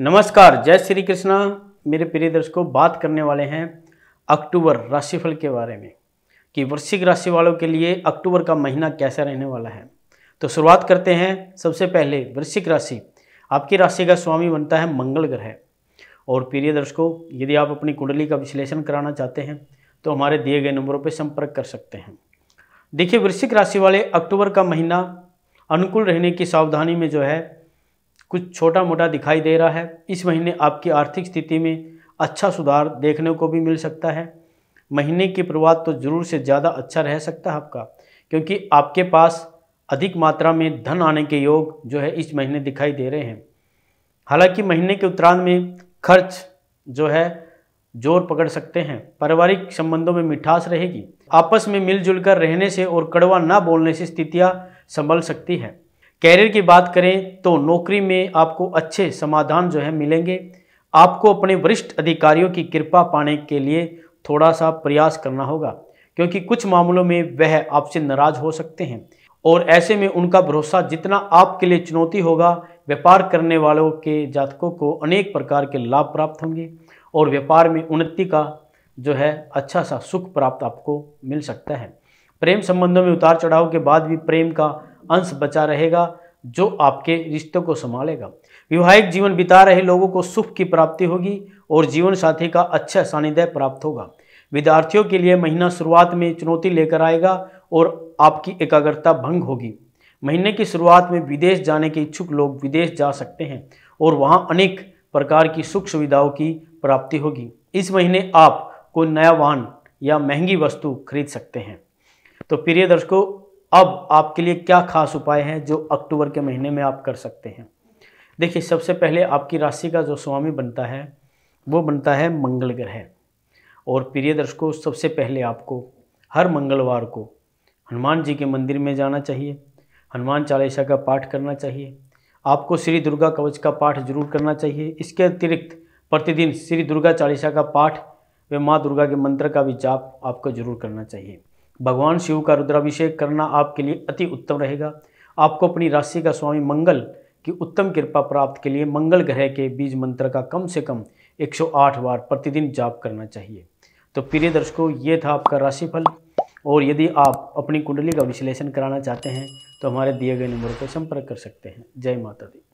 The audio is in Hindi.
नमस्कार, जय श्री कृष्णा। मेरे प्रिय दर्शकों, बात करने वाले हैं अक्टूबर राशिफल के बारे में कि वृश्चिक राशि वालों के लिए अक्टूबर का महीना कैसा रहने वाला है। तो शुरुआत करते हैं। सबसे पहले, वृश्चिक राशि। आपकी राशि का स्वामी बनता है मंगल ग्रह। और प्रिय दर्शकों, यदि आप अपनी कुंडली का विश्लेषण कराना चाहते हैं तो हमारे दिए गए नंबरों पर संपर्क कर सकते हैं। देखिए, वृश्चिक राशि वाले अक्टूबर का महीना अनुकूल रहने की सावधानी में जो है कुछ छोटा मोटा दिखाई दे रहा है। इस महीने आपकी आर्थिक स्थिति में अच्छा सुधार देखने को भी मिल सकता है। महीने की प्रवाद तो ज़रूर से ज़्यादा अच्छा रह सकता है आपका, क्योंकि आपके पास अधिक मात्रा में धन आने के योग जो है इस महीने दिखाई दे रहे हैं। हालाँकि महीने के उत्तरांत में खर्च जो है ज़ोर पकड़ सकते हैं। पारिवारिक संबंधों में मिठास रहेगी। आपस में मिलजुल कर रहने से और कड़वा ना बोलने से स्थितियाँ संभल सकती है। कैरियर की बात करें तो नौकरी में आपको अच्छे समाधान जो है मिलेंगे। आपको अपने वरिष्ठ अधिकारियों की कृपा पाने के लिए थोड़ा सा प्रयास करना होगा, क्योंकि कुछ मामलों में वह आपसे नाराज़ हो सकते हैं। और ऐसे में उनका भरोसा जितना आपके लिए चुनौती होगा, व्यापार करने वालों के जातकों को अनेक प्रकार के लाभ प्राप्त होंगे और व्यापार में उन्नति का जो है अच्छा सा सुख प्राप्त आपको मिल सकता है। प्रेम संबंधों में उतार चढ़ाव के बाद भी प्रेम का अंश बचा रहेगा जो आपके रिश्तों को संभालेगा। विवाहिक जीवन बिता रहे लोगों को सुख की प्राप्ति होगी और जीवन साथी का अच्छा सानिध्य प्राप्त होगा। विद्यार्थियों के लिए महीना शुरुआत में चुनौती लेकर आएगा और आपकी एकाग्रता भंग होगी। महीने की शुरुआत में विदेश जाने के इच्छुक लोग विदेश जा सकते हैं और वहाँ अनेक प्रकार की सुख सुविधाओं की प्राप्ति होगी। इस महीने आप कोई नया वाहन या महँगी वस्तु खरीद सकते हैं। तो प्रिय दर्शकों अब आपके लिए क्या खास उपाय हैं जो अक्टूबर के महीने में आप कर सकते हैं? देखिए, सबसे पहले आपकी राशि का जो स्वामी बनता है, वो बनता है मंगल ग्रह। और प्रिय दर्शकों सबसे पहले आपको, हर मंगलवार को हनुमान जी के मंदिर में जाना चाहिए। हनुमान चालीसा का पाठ करना चाहिए। आपको श्री दुर्गा कवच का पाठ ज़रूर करना चाहिए। इसके अतिरिक्त प्रतिदिन श्री दुर्गा चालीसा का पाठ व माँ दुर्गा के मंत्र का भी जाप आपको ज़रूर करना चाहिए। भगवान शिव का रुद्राभिषेक करना आपके लिए अति उत्तम रहेगा। आपको अपनी राशि का स्वामी मंगल की उत्तम कृपा प्राप्त के लिए मंगल ग्रह के बीज मंत्र का कम से कम 108 बार प्रतिदिन जाप करना चाहिए। तो प्रिय दर्शकों, ये था आपका राशिफल। और यदि आप अपनी कुंडली का विश्लेषण कराना चाहते हैं तो हमारे दिए गए नंबरों पर संपर्क कर सकते हैं। जय माता दी।